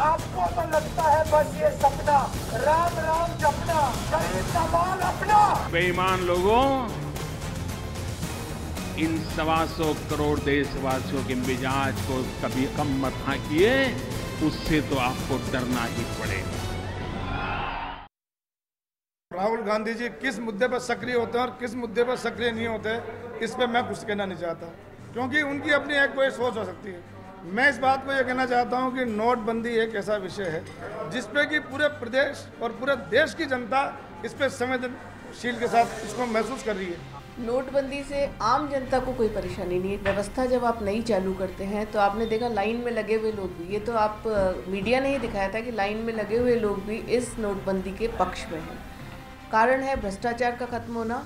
आपको तो लगता है बस ये सपना। राम राम जपना गरीब का माल अपना। बेईमान लोगों इन सवा सौ करोड़ देशवासियों के मिजाज को कभी कम मत ना किए उससे तो आपको डरना ही पड़ेगा। राहुल गांधी जी किस मुद्दे पर सक्रिय होते हैं और किस मुद्दे पर सक्रिय नहीं होते इस पर मैं कुछ कहना नहीं चाहता क्योंकि उनकी अपनी एक कोई सोच हो सकती है। मैं इस बात को यह कहना चाहता हूँ कि नोटबंदी एक ऐसा विषय है, जिसपे कि पूरे प्रदेश और पूरे देश की जनता इस पर संवेदनशील के साथ इसको महसूस कर रही है। नोटबंदी से आम जनता को कोई परेशानी नहीं है। व्यवस्था जब आप नई चालू करते हैं तो आपने देखा लाइन में लगे हुए लोग भी, ये तो आप मीडिया ने ही दिखाया था कि लाइन में लगे हुए लोग भी इस नोटबंदी के पक्ष में हैं। कारण है भ्रष्टाचार का खत्म होना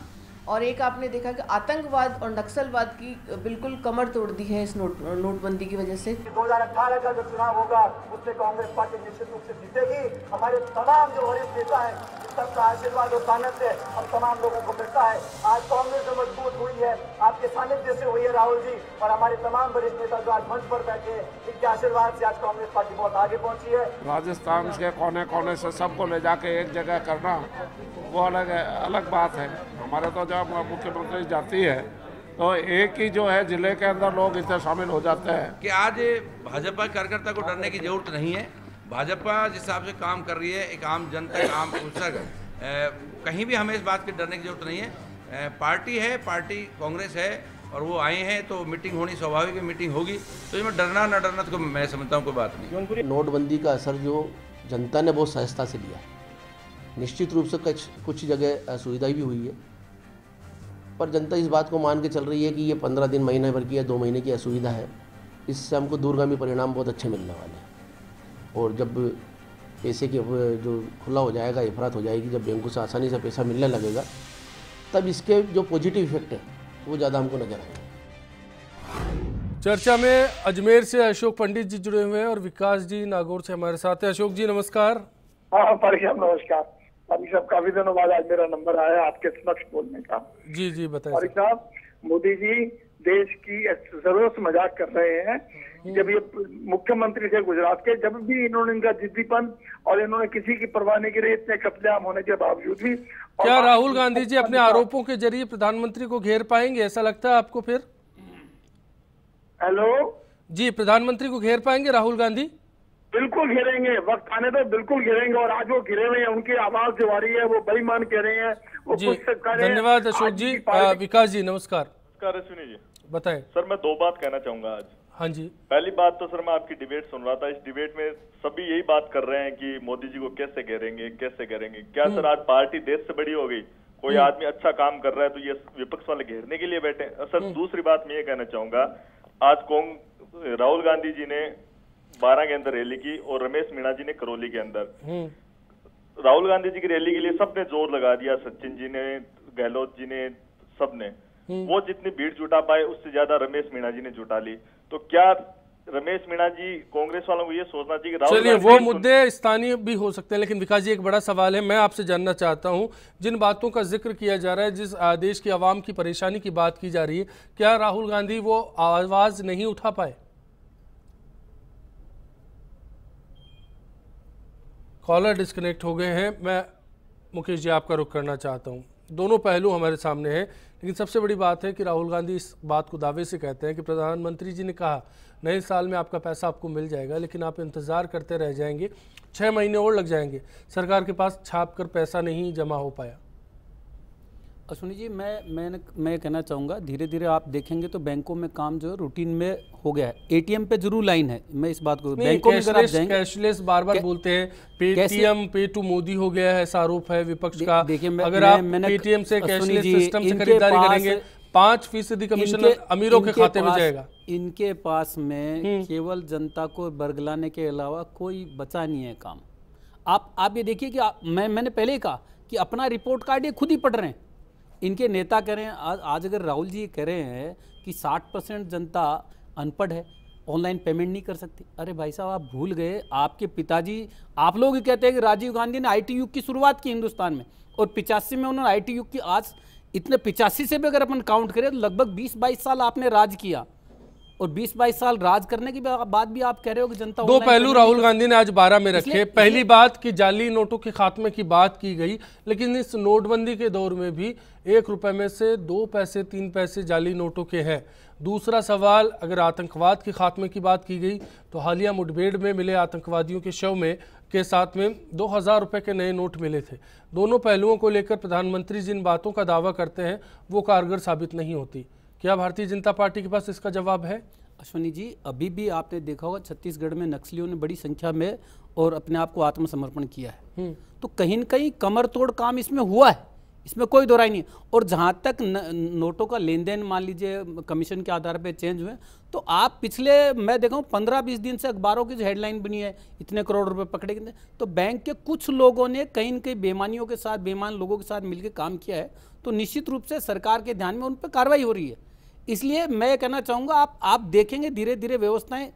और एक आपने देखा कि आतंकवाद और नक्सलवाद की बिल्कुल कमर तोड़ दी है इस नोट नोटबंदी की वजह से। 2018 का जो चुनाव होगा उसमें कांग्रेस पार्टी निश्चित रूप से जीतेगी। हमारे तमाम जो वरिष्ठ नेता है सबका आशीर्वाद और सानिध्य हम तमाम लोगों को मिलता है। आज कांग्रेस जो मज़बूत हुई है आपके सानिध्य से हुई है राहुल जी और हमारे तमाम वरिष्ठ नेता जो आज मंच पर बैठे हैं इनके आशीर्वाद से आज कांग्रेस पार्टी बहुत आगे पहुँची है। राजस्थान के कोने कोने से सबको ले जाके एक जगह करना वो अलग अलग बात है। हमारे तो जब मुख्यमंत्री जाती है तो एक ही जो है ज़िले के अंदर लोग इससे शामिल हो जाते हैं। कि आज भाजपा कार्यकर्ता को डरने की ज़रूरत नहीं है। भाजपा जिस हिसाब से काम कर रही है एक आम जनता एक आम पुस्तक कहीं भी हमें इस बात की डरने की ज़रूरत नहीं है। पार्टी है पार्टी कांग्रेस है और वो आए हैं तो मीटिंग होनी स्वाभाविक मीटिंग होगी। तो इसमें डरना न डरना तो मैं समझता हूँ कोई बात नहीं। नोटबंदी का असर जो जनता ने बहुत सहजता से लिया निश्चित रूप से कुछ कुछ जगह असुविधा भी हुई है। पर जनता इस बात को मान के चल रही है कि ये पंद्रह दिन महीने भर की या दो महीने की असुविधा है। इससे हमको दूरगामी परिणाम बहुत अच्छे मिलने वाले हैं। और जब पैसे के जो खुला हो जाएगा इफरात हो जाएगी जब बैंकों से आसानी से पैसा मिलने लगेगा तब इसके जो पॉजिटिव इफ़ेक्ट है वो ज़्यादा हमको नज़र आएँगे। चर्चा में अजमेर से अशोक पंडित जी जुड़े हुए हैं और विकास जी नागौर से हमारे साथ हैं। अशोक जी नमस्कार। हाँ नमस्कार। अभी साहब काफ़ी दिनों बाद आज मेरा नंबर आया आपके समक्ष बोलने का। जी जी बताइए साहब मोदी जी देश की ज़रूरत मज़ाक कर रहे हैं। जब ये मुख्यमंत्री थे गुजरात के जब भी इन्होंने इनका जिद्दीपन और इन्होंने किसी की परवाह नहीं करी इतने कत्लेआम होने के बावजूद भी क्या राहुल गांधी जी अपने आरोपों के ज़रिए प्रधानमंत्री को घेर पाएँगे? ऐसा लगता है आपको फिर? हेलो? जी प्रधानमंत्री को घेर पाएँगे राहुल गांधी? बिल्कुल घेरेंगे वक्त आने तो बिल्कुल घेरेंगे और आज वो घिरे हुए हैं उनकी आवाज़ जो आ रही है वो बेईमान कह रहे हैं वो जी धन्यवाद अशोक जी। विकास जी नमस्कार। नमस्कार अश्विनी जी। बताएँ। सर मैं दो बात कहना चाहूँगा आज। हाँ जी। पहली बात तो सर मैं आपकी डिबेट सुन रहा था। इस डिबेट में सभी यही बात कर रहे हैं कि मोदी जी को कैसे घेरेंगे कैसे घेरेंगे। क्या हम्म। सर आज पार्टी देश से बड़ी हो गई? कोई हम्म। आदमी अच्छा काम कर रहा है तो ये विपक्ष वाले घेरने के लिए बैठे सर हम्म। दूसरी बात मैं ये कहना चाहूँगा आज कौन राहुल गांधी जी ने बारह के अंदर रैली की और रमेश मीणा जी ने करौली के अंदर हम्म। राहुल गांधी जी की रैली के लिए सबने ज़ोर लगा दिया सचिन जी ने गहलोत जी ने सबने हम्म। वो जितनी भीड़ जुटा पाए उससे ज़्यादा रमेश मीणा जी ने जुटा ली तो क्या रमेश मीणा जी कांग्रेस वालों को ये सोचना चाहिए कि चलिए वो मुद्दे स्थानीय भी हो सकते हैं लेकिन विकास जी एक बड़ा सवाल है मैं आपसे जानना चाहता हूँ जिन बातों का ज़िक्र किया जा रहा है जिस देश की आवाम की परेशानी की बात की जा रही है क्या राहुल गांधी वो आवाज़ नहीं उठा पाए कॉलर डिस्कनेक्ट हो गए हैं। मैं मुकेश जी, आपका रुख करना चाहता हूँ। दोनों पहलू हमारे सामने हैं, लेकिन सबसे बड़ी बात है कि राहुल गांधी इस बात को दावे से कहते हैं कि प्रधानमंत्री जी ने कहा, नए साल में आपका पैसा आपको मिल जाएगा, लेकिन आप इंतज़ार करते रह जाएँगे छः महीने और लग जाएँगे। सरकार के पास छाप कर पैसा नहीं जमा हो पाया। अश्विनी जी मैं मैं मैं कहना चाहूँगा धीरे धीरे आप देखेंगे तो बैंकों में काम जो है रूटीन में हो गया है। एटीएम पे ज़रूर लाइन है मैं इस बात को बैंकों में अगर आप जाएँगे कैशलेस बार बार बोलते हैं पेटीएम पे टू मोदी हो गया है ऐसा आरोप है विपक्ष का। देखिए अगर आप पेटीएम से कैशलेस सिस्टम से खरीदारी करेंगे पाँच फ़ीसदी कमीशन अमीरों के खाते में जाएगा। इनके पास में केवल जनता को बरगलाने के अलावा कोई बचा नहीं है काम। आप आप ये देखिए कि मैं मैंने पहले ही कहा कि अपना रिपोर्ट कार्ड ये खुद ही पढ़ रहे हैं। इनके नेता कह रहे हैं आज आज अगर राहुल जी कह रहे हैं कि 60 परसेंट जनता अनपढ़ है, ऑनलाइन पेमेंट नहीं कर सकती। अरे भाई साहब, आप भूल गए। आपके पिताजी, आप लोग कहते हैं कि राजीव गांधी ने आईटी युग की शुरुआत की हिंदुस्तान में और पिचासी में उन्होंने आईटी युग की आज इतने पिचासी से भी अगर अपन काउंट करें तो लगभग बीस बाईस साल आपने राज किया। और 20-22 साल राज करने की बात भी आप कह रहे हो कि जनता दो पहलू राहुल गांधी ने आज बारह में रखे। पहली बात कि जाली नोटों के खात्मे की बात की गई लेकिन इस नोटबंदी के दौर में भी एक रुपए में से दो पैसे तीन पैसे जाली नोटों के हैं। दूसरा सवाल अगर आतंकवाद के खात्मे की बात की गई तो हालिया मुठभेड़ में मिले आतंकवादियों के शव में के साथ में दो हज़ार रुपये के नए नोट मिले थे। दोनों पहलुओं को लेकर प्रधानमंत्री जिन बातों का दावा करते हैं वो कारगर साबित नहीं होती। क्या भारतीय जनता पार्टी के पास इसका जवाब है? अश्वनी जी अभी भी आपने देखा होगा छत्तीसगढ़ में नक्सलियों ने बड़ी संख्या में और अपने आप को आत्मसमर्पण किया है। तो कहीं न कहीं कमर तोड़ काम इसमें हुआ है। इसमें कोई दोराई नहीं। और जहाँ तक न, नोटों का लेन देन मान लीजिए कमीशन के आधार पे चेंज हुए तो आप पिछले मैं देखा हूँ पंद्रह बीस दिन से अखबारों की जो हेडलाइन बनी है इतने करोड़ रुपए पकड़े गए तो बैंक के कुछ लोगों ने कहीं न कहीं बेमानियों के साथ बेमान लोगों के साथ मिलकर काम किया है। तो निश्चित रूप से सरकार के ध्यान में उन पर कार्रवाई हो रही है। इसलिए मैं कहना चाहूँगा आप आप देखेंगे धीरे धीरे व्यवस्थाएँ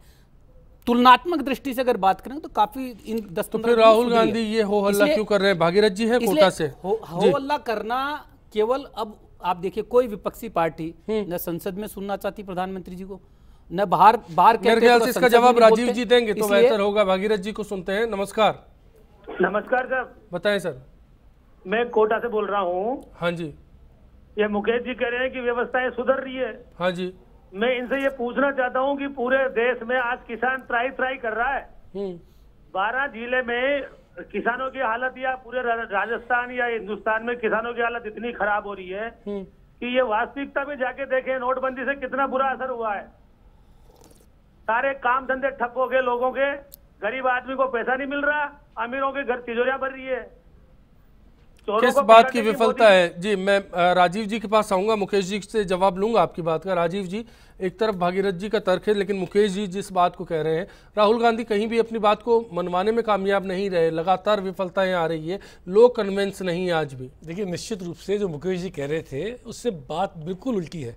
तुलनात्मक दृष्टि से अगर बात करें तो काफ़ी इन दस तो फिर राहुल गांधी ये हो हल्ला क्यों कर रहे हैं? भागीरथ जी है कोटा से। हो हो हल्ला करना केवल अब आप देखिए कोई विपक्षी पार्टी न संसद में सुनना चाहती प्रधानमंत्री जी को न बाहर बाहर मेरे ख्याल तो से इसका जवाब राजीव जी देंगे तो बेहतर होगा। भागीरथ जी को सुनते हैं। नमस्कार। नमस्कार सर। बताए सर। मैं कोटा से बोल रहा हूँ। हाँ जी। ये मुकेश जी कह रहे हैं कि व्यवस्थाएँ सुधर रही है। हाँ जी। मैं इनसे ये पूछना चाहता हूँ कि पूरे देश में आज किसान त्राई त्राई कर रहा है। हम्म। बारह ज़िले में किसानों की हालत या पूरे राजस्थान या हिंदुस्तान में किसानों की हालत इतनी खराब हो रही है हम्म। कि ये वास्तविकता में जाके देखें नोटबंदी से कितना बुरा असर हुआ है। सारे काम धंधे ठप हो गए लोगों के। गरीब आदमी को पैसा नहीं मिल रहा अमीरों के घर तिजोरिया भर रही है। किस बात की विफलता है? जी मैं राजीव जी के पास आऊँगा मुकेश जी से जवाब लूँगा आपकी बात का। राजीव जी एक तरफ़ भागीरथ जी का तर्क है लेकिन मुकेश जी जिस बात को कह रहे हैं राहुल गांधी कहीं भी अपनी बात को मनवाने में कामयाब नहीं रहे लगातार विफलताएँ आ रही है लोग कन्वेंस नहीं है आज भी। देखिए निश्चित रूप से जो मुकेश जी कह रहे थे उससे बात बिल्कुल उल्टी है।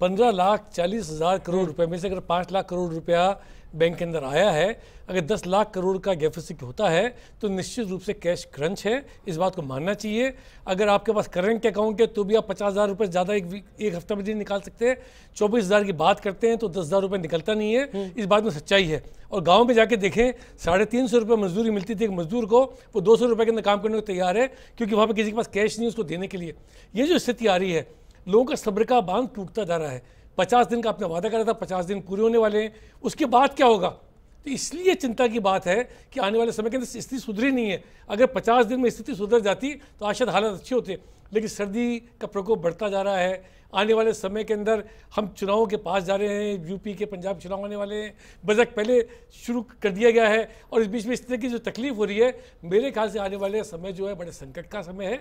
पंद्रह लाख चालीस हज़ार करोड़ रुपए में से अगर पाँच लाख करोड़ रुपया बैंक के अंदर आया है अगर दस लाख करोड़ का डेफिसिट होता है तो निश्चित रूप से कैश क्रंच है इस बात को मानना चाहिए। अगर आपके पास करंट अकाउंट है तो भी आप पचास हज़ार रुपये ज़्यादा एक एक हफ़्ता में नहीं निकाल सकते। चौबीस हज़ार की बात करते हैं तो दस हज़ार रुपये निकलता नहीं है। इस बात में सच्चाई है। और गाँव में जाके देखें साढ़े तीन सौ रुपये मजदूरी मिलती थी एक मजदूर को वो दो सौ रुपये के अंदर काम करने को तैयार है क्योंकि वहाँ पर किसी के पास कैश नहीं है उसको देने के लिए। ये जो स्थिति आ रही है लोगों का सब्र का बाँध टूटता जा रहा है। पचास दिन का आपने वादा करा था, पचास दिन पूरे होने वाले हैं। उसके बाद क्या होगा? तो इसलिए चिंता की बात है कि आने वाले समय के अंदर स्थिति सुधरी नहीं है। अगर पचास दिन में स्थिति सुधर जाती तो शायद हालात अच्छे होते, लेकिन सर्दी का प्रकोप बढ़ता जा रहा है। आने वाले समय के अंदर हम चुनावों के पास जा रहे हैं, यूपी के पंजाब चुनाव आने वाले हैं। बजट पहले शुरू कर दिया गया है और इस बीच में इस तरह की जो तकलीफ़ हो रही है, मेरे ख्याल से आने वाले समय जो है बड़े संकट का समय है।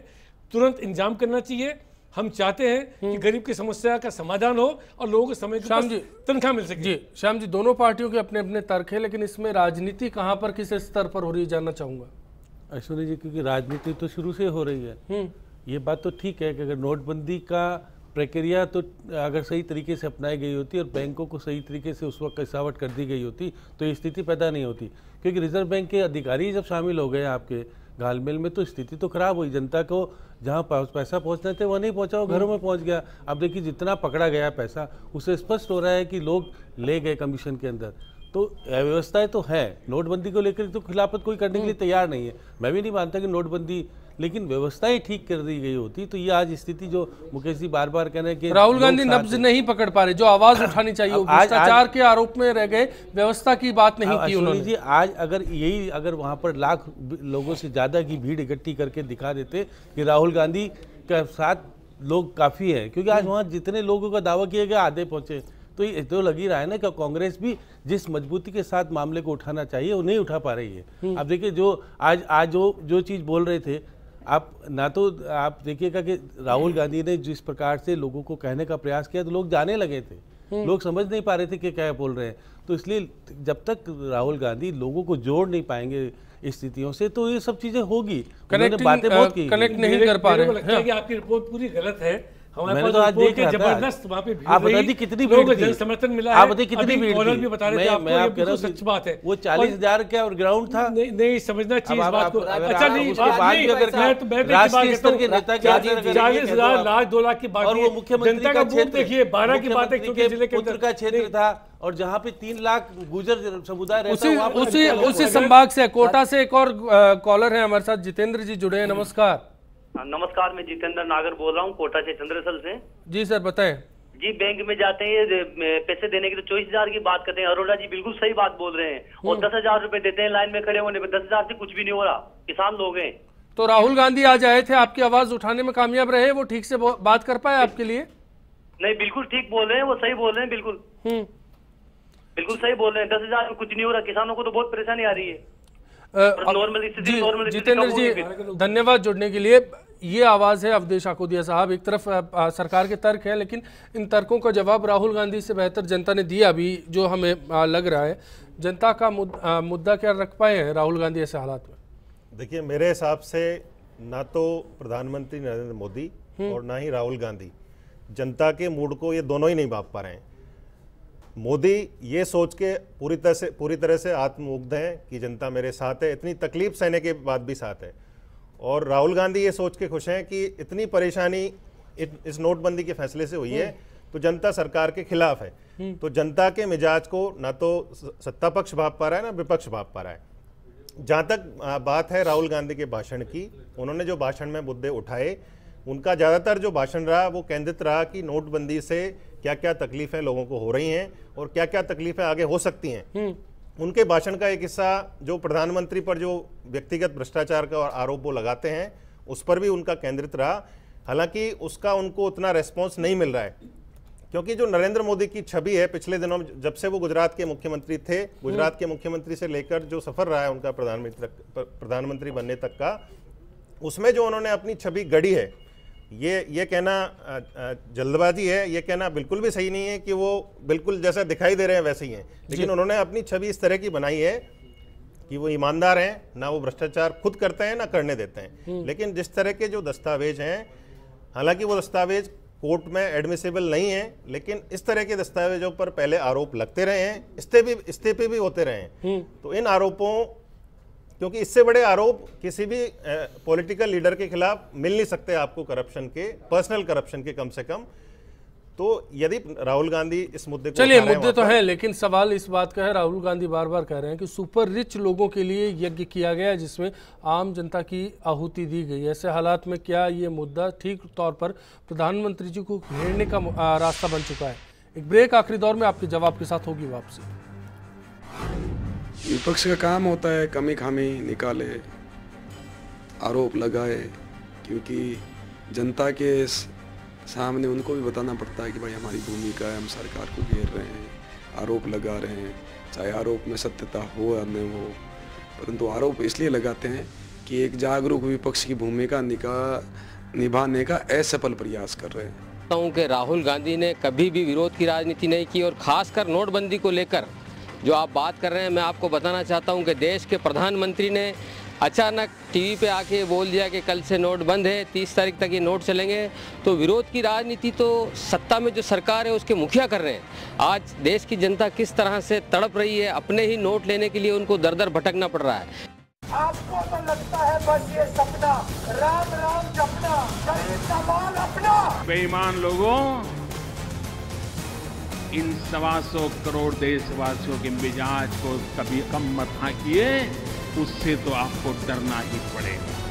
तुरंत इंतज़ाम करना चाहिए। हम चाहते हैं कि गरीब की समस्या का समाधान हो और लोगों को समय के श्याम जी तनख्वाह मिल सके। जी श्याम जी दोनों पार्टियों के अपने अपने तर्क है लेकिन इसमें राजनीति कहाँ पर किस स्तर पर हो रही है जानना चाहूँगा। अश्विनी जी क्योंकि राजनीति तो शुरू से हो रही है। ये बात तो ठीक है कि अगर नोटबंदी का प्रक्रिया तो अगर सही तरीके से अपनाई गई होती और बैंकों को सही तरीके से उस वक्त कसावट कर दी गई होती तो ये स्थिति पैदा नहीं होती। क्योंकि रिज़र्व बैंक के अधिकारी जब शामिल हो गए आपके घालमेल में तो स्थिति तो खराब हुई। जनता को जहाँ पैसा पहुँचना थे, वह नहीं पहुँचा, वो घरों में पहुँच गया। अब देखिए, जितना पकड़ा गया पैसा, उसे स्पष्ट हो रहा है कि लोग ले गए कमीशन के अंदर। तो अव्यवस्थाएँ तो है। नोटबंदी को लेकर तो खिलाफत कोई करने के लिए तैयार नहीं है। मैं भी नहीं मानता कि नोटबंदी लेकिन व्यवस्थाएँ ठीक कर दी गई होती तो ये आज स्थिति जो मुकेश जी बार बार कह रहे हैं कि राहुल गांधी नब्ज नहीं पकड़ पा रहे जो आवाज़ उठानी चाहिए भ्रष्टाचार के आरोप में रह गए व्यवस्था की बात नहीं की उन्होंने। जी आज अगर यही अगर वहाँ पर लाख लोगों से ज़्यादा की भीड़ इकट्ठी करके दिखा देते कि राहुल गांधी के साथ लोग काफ़ी है क्योंकि आज वहाँ जितने लोगों का दावा किया गया आधे पहुँचे। तो ये तो लग ही रहा है ना कि कांग्रेस भी जिस मजबूती के साथ मामले को उठाना चाहिए वो नहीं उठा पा रही है। अब देखिए जो आज आज जो जो चीज़ बोल रहे थे आप ना तो आप देखिएगा कि राहुल गांधी ने जिस प्रकार से लोगों को कहने का प्रयास किया तो लोग जाने लगे थे। लोग समझ नहीं पा रहे थे कि क्या बोल रहे हैं। तो इसलिए जब तक राहुल गांधी लोगों को जोड़ नहीं पाएँगे स्थितियों से तो ये सब चीज़ें होगी। बातें बहुत की। connect नहीं कर पा रहे हैं। है हाँ। कि आपकी रिपोर्ट पूरी गलत है। हमारे पास तो आज देख रहा ज़बरदस्त वहाँ पे आप बता दी कितनी भीड़ थी? समर्थन मिला आप बताइए कितनी भीड़ थी? भी बता रहे थे मैं- आपको, मैं ये आप कह रहा सच बात है। वो चालीस हज़ार क्या और ग्राउंड था? नहीं नहीं समझना चाहिए बात को अच्छा नहीं तो तो राष्ट्रीय स्तर नेता चालीस हज़ार लाख दो लाख बात और वो मुख्यमंत्री का क्षेत्र देखिए बारह की बात है मुख्यमंत्री क्योंकि के ज़िले के पुत्र अंदर का क्षेत्र था और जहाँ पे तीन लाख गुजर समुदाय रहता उसी उसी उसी संभाग से कोटा से एक और कॉलर है हमारे साथ जितेंद्र जी जुड़े हैं नमस्कार। नमस्कार मैं जितेंद्र नागर बोल रहा हूँ कोटा से चंद्रसल से। जी सर बताएँ। जी बैंक में जाते हैं ये पैसे देने के लिए चौबीस हज़ार की बात करते हैं। अरोड़ा जी बिल्कुल सही बात बोल रहे हैं। और दस हज़ार रूपए देते हैं लाइन में खड़े होने पे। दस हज़ार से कुछ भी नहीं हो रहा। किसान लोग हैं। तो राहुल गांधी आज आए थे आपकी आवाज़ उठाने में कामयाब रहे वो ठीक से बात कर पाए आपके लिए? नहीं बिल्कुल ठीक बोल रहे हैं वो सही बोल रहे हैं बिल्कुल। बिल्कुल सही बोल रहे हैं। दस हज़ार में कुछ नहीं हो रहा। किसानों को तो बहुत परेशानी आ रही है। नॉर्मल स्थिति नॉर्मल जितेंद्र जी धन्यवाद जुड़ने के लिए। ये आवाज़ है अवधेश आकोदिया साहब। एक तरफ़ सरकार के तर्क है लेकिन इन तर्कों का जवाब राहुल गांधी से बेहतर जनता ने दिया अभी जो हमें लग रहा है। जनता का मुद- अ, मुद्दा क्या रख पाए हैं राहुल गांधी ऐसे हालात में? देखिए मेरे हिसाब से ना तो प्रधानमंत्री नरेंद्र मोदी और ना ही राहुल गांधी। जनता के मूड को ये दोनों ही नहीं भाप पा रहे हैं। मोदी ये सोच के पूरी तरह से पूरी तरह से आत्ममुग्ध हैं कि जनता मेरे साथ है। इतनी तकलीफ़ सहने के बाद भी साथ है। और राहुल गांधी ये सोच के खुश हैं कि इतनी परेशानी इस नोटबंदी के फैसले से हुई है तो जनता सरकार के खिलाफ है। तो जनता के मिजाज को ना तो सत्ता पक्ष भाप पा रहा है ना विपक्ष भाप पा रहा है। जहाँ तक बात है राहुल गांधी के भाषण की उन्होंने जो भाषण में मुद्दे उठाए उनका ज़्यादातर जो भाषण रहा वो केंद्रित रहा कि नोटबंदी से क्या क्या तकलीफ़ें लोगों को हो रही हैं और क्या क्या तकलीफ़ें आगे हो सकती हैं। उनके भाषण का एक हिस्सा जो प्रधानमंत्री पर जो व्यक्तिगत भ्रष्टाचार का आरोप वो लगाते हैं, उस पर भी उनका केंद्रित रहा। हालाँकि उसका उनको उतना रेस्पॉन्स नहीं मिल रहा है, क्योंकि जो नरेंद्र मोदी की छवि है, पिछले दिनों जब से वो गुजरात के मुख्यमंत्री थे, गुजरात के मुख्यमंत्री से लेकर जो सफ़र रहा है उनका प्रधानमंत्री प्रधानमंत्री बनने तक का, उसमें जो उन्होंने अपनी छवि गढ़ी है ये ये कहना जल्दबाजी है ये कहना बिल्कुल भी सही नहीं है कि वो बिल्कुल जैसा दिखाई दे रहे हैं वैसे ही हैं। लेकिन उन्होंने अपनी छवि इस तरह की बनाई है कि वो ईमानदार हैं ना वो भ्रष्टाचार खुद करते हैं ना करने देते हैं। लेकिन जिस तरह के जो दस्तावेज़ हैं हालाँकि वो दस्तावेज़ कोर्ट में एडमिसिबल नहीं है लेकिन इस तरह के दस्तावेजों पर पहले आरोप लगते रहे हैं इस्तीफे भी इस्तीफे भी होते रहे हैं। तो इन आरोपों क्योंकि इससे बड़े आरोप किसी भी पॉलिटिकल लीडर के खिलाफ मिल नहीं सकते आपको करप्शन के पर्सनल करप्शन के कम से कम। तो यदि राहुल गांधी इस मुद्दे को चलिए मुद्दे तो हैं लेकिन सवाल इस बात का है राहुल गांधी बार बार कह रहे हैं कि सुपर रिच लोगों के लिए यज्ञ किया गया है जिसमें आम जनता की आहुति दी गई ऐसे हालात में क्या ये मुद्दा ठीक तौर पर प्रधानमंत्री जी को घेरने का रास्ता बन चुका है? एक ब्रेक आखिरी दौर में आपके जवाब के साथ होगी वापसी। विपक्ष का काम होता है, कमी खामी निकाले, आरोप लगाए, क्योंकि जनता के सामने उनको भी बताना पड़ता है कि भाई हमारी भूमिका है, हम सरकार को घेर रहे हैं, आरोप लगा रहे हैं, चाहे आरोप में सत्यता हो या न हो। परंतु आरोप इसलिए लगाते हैं कि एक जागरूक विपक्ष की भूमिका निका, निभाने का असफल प्रयास कर रहे हैं कि राहुल गांधी ने कभी भी विरोध की राजनीति नहीं की और खासकर नोटबंदी को लेकर जो आप बात कर रहे हैं मैं आपको बताना चाहता हूँ कि देश के प्रधानमंत्री ने अचानक टीवी पे आके बोल दिया कि कल से नोट बंद है तीस तारीख तक ये नोट चलेंगे। तो विरोध की राजनीति तो सत्ता में जो सरकार है उसके मुखिया कर रहे हैं। आज देश की जनता किस तरह से तड़प रही है अपने ही नोट लेने के लिए उनको दर दर भटकना पड़ रहा है। आपको तो लगता है बस ये सपना राम राम जपना गरीब का माल अपना। बेईमान लोगों इन सवा सौ करोड़ देशवासियों के मिजाज को कभी कम मत हाँ किए, उससे तो आपको डरना ही पड़ेगा।